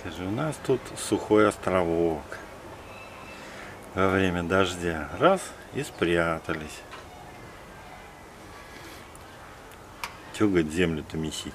Скажи, у нас тут сухой островок. Во время дождя. Раз и спрятались. Тюгать землю-то месить?